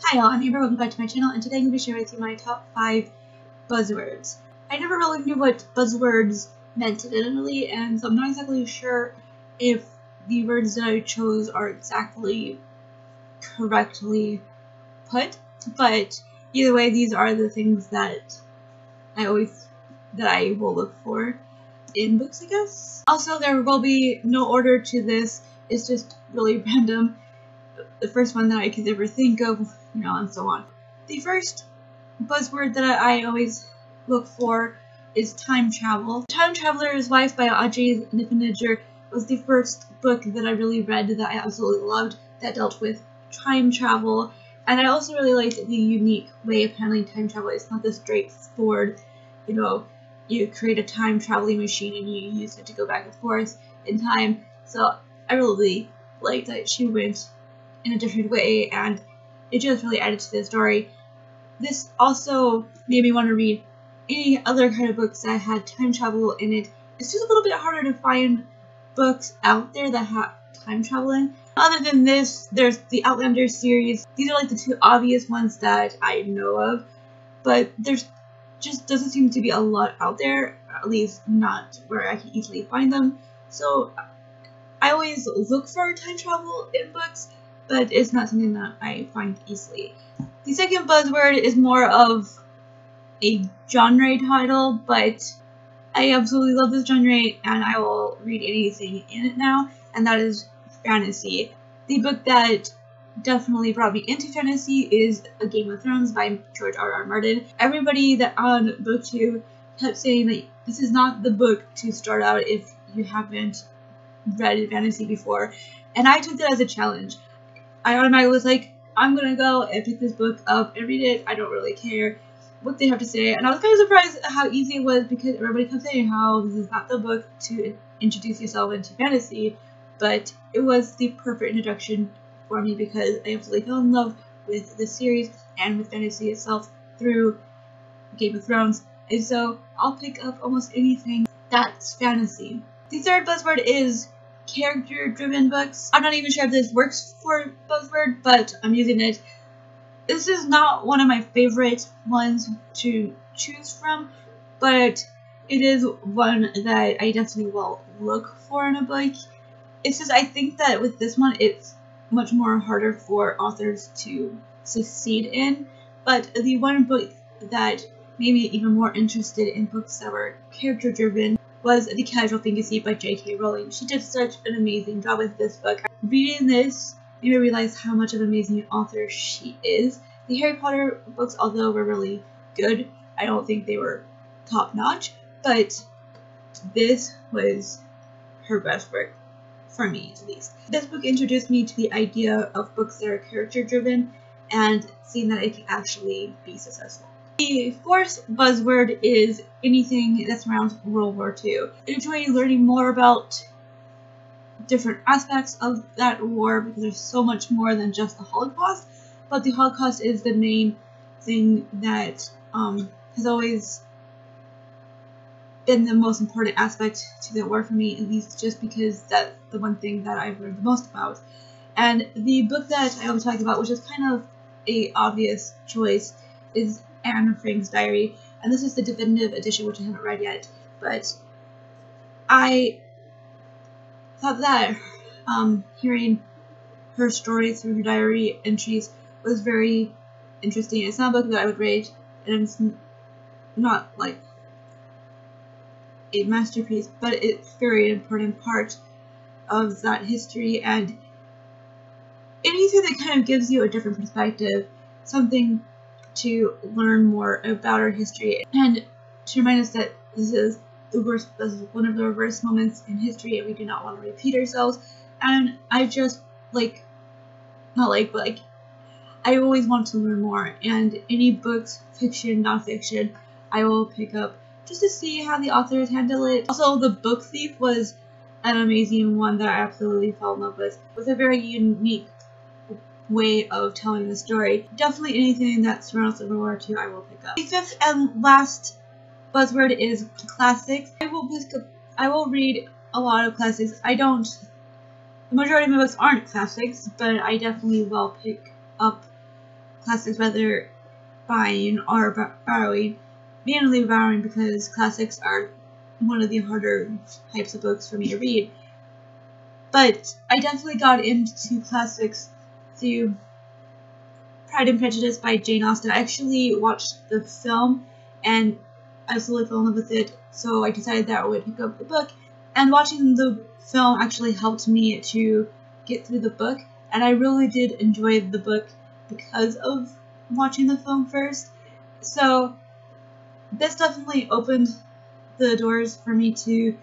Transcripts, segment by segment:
Hi all, I'm Amber, welcome back to my channel, and today I'm going to be sharing with you my top 5 buzzwords. I never really knew what buzzwords meant literally, and so I'm not exactly sure if the words that I chose are exactly correctly put, but either way, these are the things that I always, that I will look for in books, I guess. Also, there will be no order to this, it's just really random. The first one that I could ever think of, you know, and so on. The first buzzword that I always look for is time travel. Time Traveler's Wife by Audrey Niffenegger was the first book that I really read that I absolutely loved that dealt with time travel. And I also really liked the unique way of handling time travel. It's not the straightforward, you know, you create a time traveling machine and you use it to go back and forth in time. So I really liked that she went in a different way and it just really added to the story. This also made me want to read any other kind of books that had time travel in it. It's just a little bit harder to find books out there that have time travel in. Other than this, there's the Outlander series. These are like the two obvious ones that I know of, but there's just doesn't seem to be a lot out there, at least not where I can easily find them. So I always look for time travel in books, but it's not something that I find easily. The second buzzword is more of a genre title, but I absolutely love this genre and I will read anything in it now, and that is fantasy. The book that definitely brought me into fantasy is A Game of Thrones by George R. R. Martin. Everybody that on booktube kept saying that this is not the book to start out if you haven't read fantasy before, and I took that as a challenge. I automatically was like, I'm gonna go and pick this book up and read it. I don't really care what they have to say. And I was kind of surprised how easy it was because everybody kept saying how this is not the book to introduce yourself into fantasy, but it was the perfect introduction for me because I absolutely fell in love with the series and with fantasy itself through Game of Thrones. And so I'll pick up almost anything that's fantasy. The third buzzword is character driven books. I'm not even sure if this works for buzzword, but I'm using it. This is not one of my favorite ones to choose from, but it is one that I definitely will look for in a book. It's just I think that with this one it's much more harder for authors to succeed in, but the one book that made me even more interested in books that were character driven was The Casual Vacancy by J.K. Rowling. She did such an amazing job with this book. Reading this made me realize how much of an amazing author she is. The Harry Potter books, although were really good, I don't think they were top notch, but this was her best work, for me at least. This book introduced me to the idea of books that are character driven and seeing that it can actually be successful. The fourth buzzword is anything that surrounds World War II. Enjoy learning more about different aspects of that war because there's so much more than just the Holocaust, but the Holocaust is the main thing that um, has always been the most important aspect to the war for me, at least just because that's the one thing that I've learned the most about. And the book that I was talking about, which is kind of a obvious choice, is Anne Frank's diary, and this is the definitive edition, which I haven't read yet, but I thought that um, hearing her story through her diary entries was very interesting. It's not a book that I would read, and it's not like a masterpiece, but it's very important part of that history. And anything that kind of gives you a different perspective, something to learn more about our history and to remind us that this is the worst, this is one of the worst moments in history and we do not want to repeat ourselves. And I just like, not like, but like, I always want to learn more and any books, fiction, nonfiction, I will pick up just to see how the authors handle it. Also, The Book Thief was an amazing one that I absolutely fell in love with. It was a very unique way of telling the story. Definitely anything that surrounds World War II I will pick up. The fifth and last buzzword is classics. I will pick up, I will read a lot of classics. I don't, the majority of my books aren't classics, but I definitely will pick up classics, whether buying or borrowing. Mainly borrowing because classics are one of the harder types of books for me to read. But I definitely got into classics through Pride and Prejudice by Jane Austen. I actually watched the film and absolutely fell in love with it, so I decided that I would pick up the book. And watching the film actually helped me to get through the book, and I really did enjoy the book because of watching the film first. So this definitely opened the doors for me to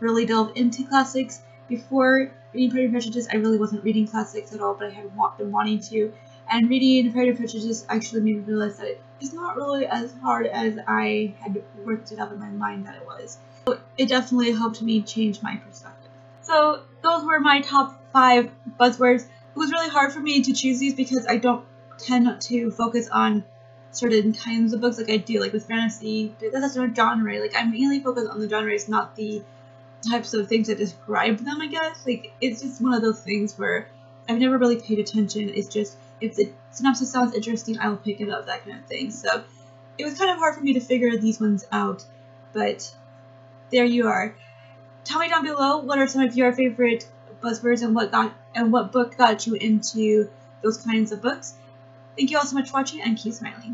really delve into classics. Before reading Pride and Prejudice, I really wasn't reading classics at all, but I had been wanting to. And reading Pride and Prejudice actually made me realize that it's not really as hard as I had worked it up in my mind that it was. So it definitely helped me change my perspective. So those were my top five buzzwords. It was really hard for me to choose these because I don't tend to focus on certain kinds of books like I do, like with fantasy, that's not genre. Like I mainly focus on the genres, not the types of things that describe them, I guess. Like it's just one of those things where I've never really paid attention. It's just if the synopsis sounds interesting, I will pick it up, that kind of thing. So it was kind of hard for me to figure these ones out, but there you are. Tell me down below what are some of your favorite buzzwords and what got and what book got you into those kinds of books. Thank you all so much for watching and keep smiling.